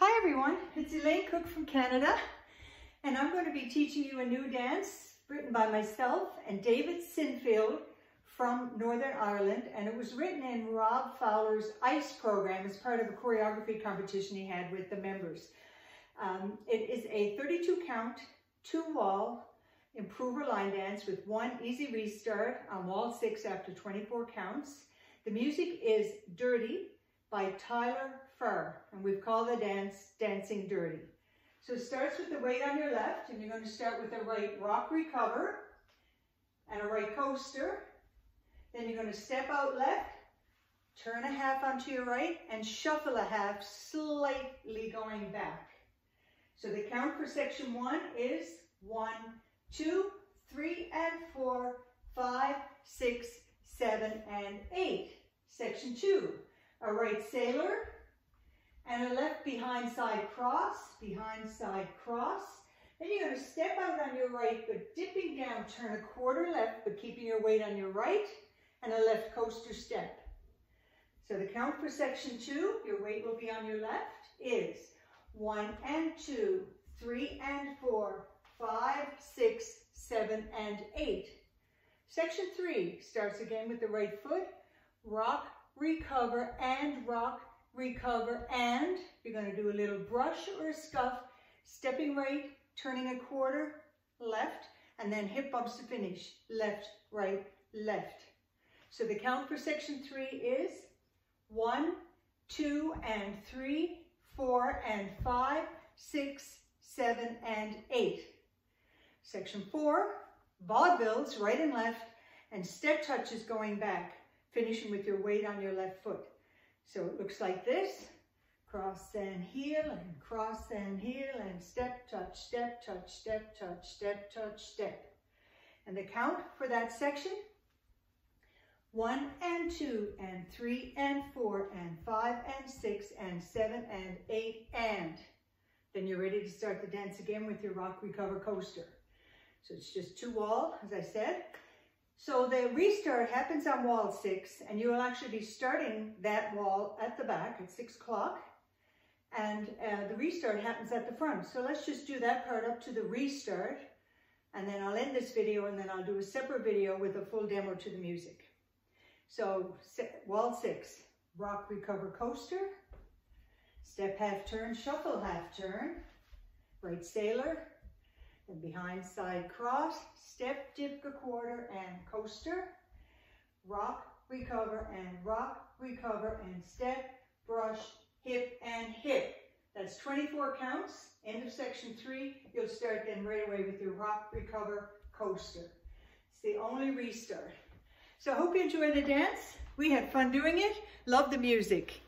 Hi everyone, it's Elaine Cook from Canada and I'm going to be teaching you a new dance written by myself and David Sinfield from Northern Ireland and it was written in Rob Fowler's ICE program as part of a choreography competition he had with the members. Um, it is a 32 count, two wall improver line dance with one easy restart on wall six after 24 counts. The music is Dirty by Tyler Farr, and we've called the dance Dancing Dirty. So it starts with the weight on your left, and you're going to start with a right rock recover and a right coaster. Then you're going to step out left, turn a half onto your right, and shuffle a half slightly going back. So the count for section one is one, two, three, and four, five, six, seven, and eight. Section two, a right sailor, and a left behind side cross, behind side cross. Then you're going to step out on your right, but dipping down, turn a quarter left, but keeping your weight on your right, and a left coaster step. So the count for section two, your weight will be on your left, is one and two, three and four, five, six, seven, and eight. Section three starts again with the right foot, rock, recover, and rock, recover, and you're going to do a little brush or a scuff, stepping right, turning a quarter, left, and then hip bumps to finish, left, right, left. So the count for section three is one, two, and three, four, and five, six, seven, and eight. Section four, vaudevilles, right and left, and step touches going back, finishing with your weight on your left foot. So it looks like this. Cross and heel and cross and heel and step, touch, step, touch, step, touch, step, touch, step. And the count for that section, one and two and three and four and five and six and seven and eight and. Then you're ready to start the dance again with your rock recover coaster. So it's just two wall, as I said. So the restart happens on wall six, and you will actually be starting that wall at the back at six o'clock, and uh, the restart happens at the front. So let's just do that part up to the restart, and then I'll end this video, and then I'll do a separate video with a full demo to the music. So wall six, rock, recover, coaster, step half turn, shuffle half turn, right sailor, behind side cross, step, dip a quarter, and coaster. Rock, recover, and rock, recover, and step, brush, hip, and hip. That's 24 counts. End of section three. You'll start then right away with your rock, recover, coaster. It's the only restart. So I hope you enjoyed the dance. We had fun doing it. Love the music.